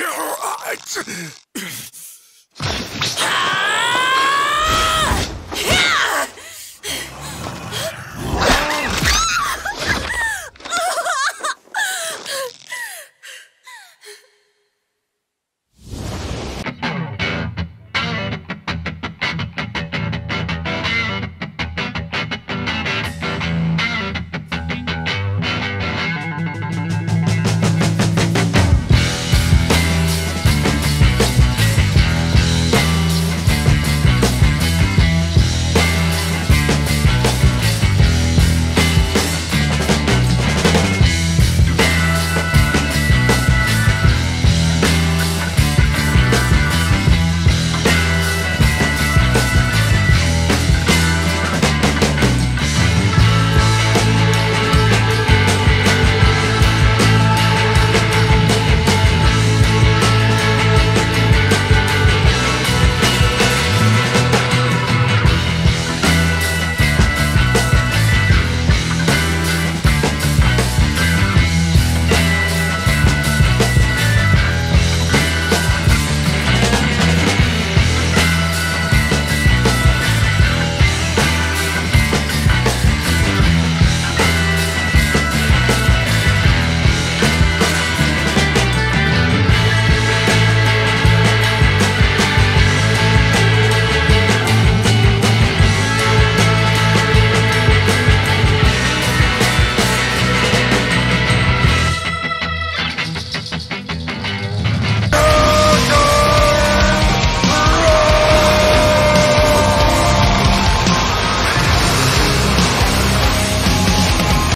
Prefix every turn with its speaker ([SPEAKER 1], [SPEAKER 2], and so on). [SPEAKER 1] You're right.